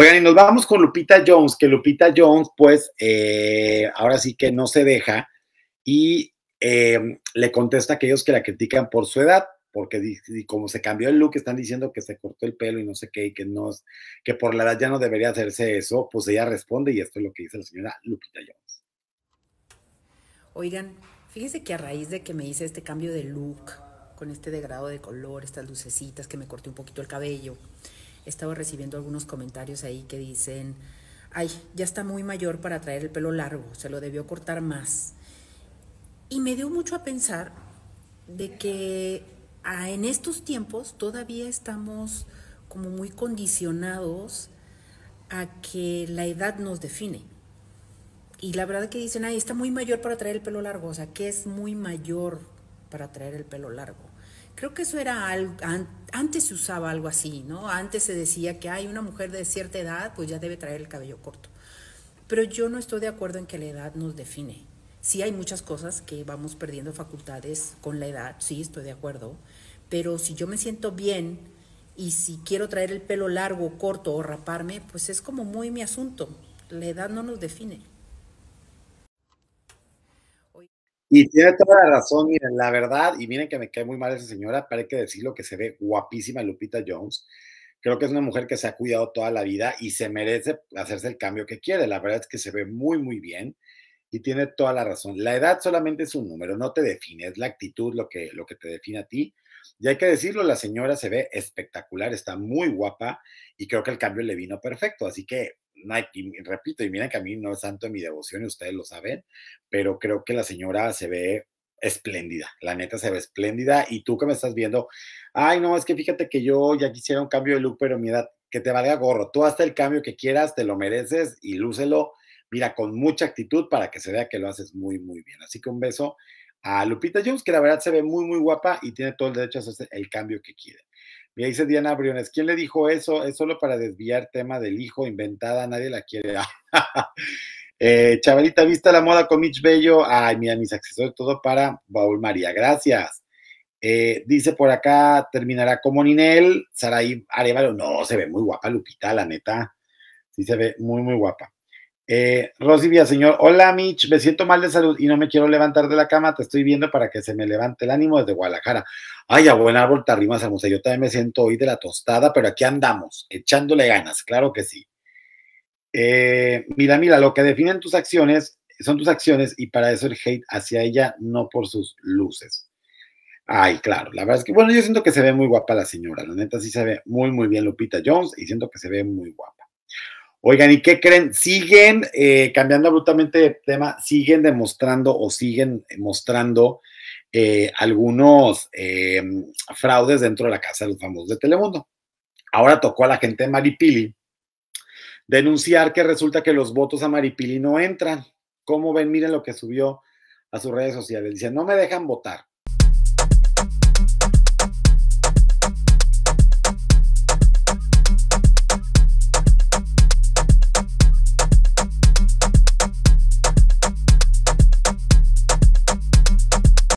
Oigan, y nos vamos con Lupita Jones, que Lupita Jones, pues, eh, ahora sí que no se deja y eh, le contesta a aquellos que la critican por su edad, porque como se cambió el look, están diciendo que se cortó el pelo y no sé qué, y que no, que por la edad ya no debería hacerse eso, pues ella responde y esto es lo que dice la señora Lupita Jones. Oigan, fíjense que a raíz de que me hice este cambio de look, con este degrado de color, estas lucecitas, que me corté un poquito el cabello, estaba recibiendo algunos comentarios ahí que dicen, ay, ya está muy mayor para traer el pelo largo, se lo debió cortar más. Y me dio mucho a pensar de que en estos tiempos todavía estamos como muy condicionados a que la edad nos define. Y la verdad que dicen, ay, está muy mayor para traer el pelo largo, o sea, ¿qué es muy mayor para traer el pelo largo? Creo que eso era algo, antes se usaba algo así, ¿no? Antes se decía que hay una mujer de cierta edad, pues ya debe traer el cabello corto. Pero yo no estoy de acuerdo en que la edad nos define. Sí hay muchas cosas que vamos perdiendo facultades con la edad, sí, estoy de acuerdo. Pero si yo me siento bien y si quiero traer el pelo largo, corto o raparme, pues es como muy mi asunto. La edad no nos define. Y tiene toda la razón, miren, la verdad, y miren que me cae muy mal esa señora, para que decirlo que se ve guapísima Lupita Jones. Creo que es una mujer que se ha cuidado toda la vida y se merece hacerse el cambio que quiere. La verdad es que se ve muy, muy bien y tiene toda la razón. La edad solamente es un número, no te define, es la actitud lo que, lo que te define a ti. Y hay que decirlo, la señora se ve espectacular, está muy guapa y creo que el cambio le vino perfecto. Así que y repito, y miren que a mí no es tanto mi devoción, y ustedes lo saben, pero creo que la señora se ve espléndida, la neta se ve espléndida, y tú que me estás viendo, ay, no, es que fíjate que yo ya quisiera un cambio de look, pero mira, que te valga gorro, tú hasta el cambio que quieras, te lo mereces y lúcelo, mira, con mucha actitud para que se vea que lo haces muy, muy bien. Así que un beso a Lupita Jones, que la verdad se ve muy, muy guapa y tiene todo el derecho a hacer el cambio que quiere. Y dice Diana Briones, ¿quién le dijo eso? Es solo para desviar tema del hijo, inventada, nadie la quiere. eh, Chavalita, ¿vista la moda con Mitch Bello? Ay, mira, mis accesorios, todo para Baúl María, gracias. Eh, dice por acá, terminará como Ninel, Saraí Arevalo, no, se ve muy guapa Lupita, la neta, sí se ve muy, muy guapa. Eh, Rosy Villaseñor, hola Mitch, me siento mal de salud y no me quiero levantar de la cama, te estoy viendo para que se me levante el ánimo desde Guadalajara. Ay, a buen árbol te arrimas, hermosa, yo también me siento hoy de la tostada, pero aquí andamos, echándole ganas, claro que sí. Eh, mira, mira, lo que definen tus acciones son tus acciones y para eso el hate hacia ella, no por sus luces. Ay, claro, la verdad es que, bueno, yo siento que se ve muy guapa la señora, la neta sí se ve muy, muy bien Lupita Jones y siento que se ve muy guapa. Oigan, ¿y qué creen? Siguen, eh, cambiando abruptamente de tema, siguen demostrando o siguen mostrando eh, algunos eh, fraudes dentro de la Casa de los Famosos de Telemundo. Ahora tocó a la gente de Maripili denunciar que resulta que los votos a Maripili no entran. ¿Cómo ven? Miren lo que subió a sus redes sociales. Dice, no me dejan votar.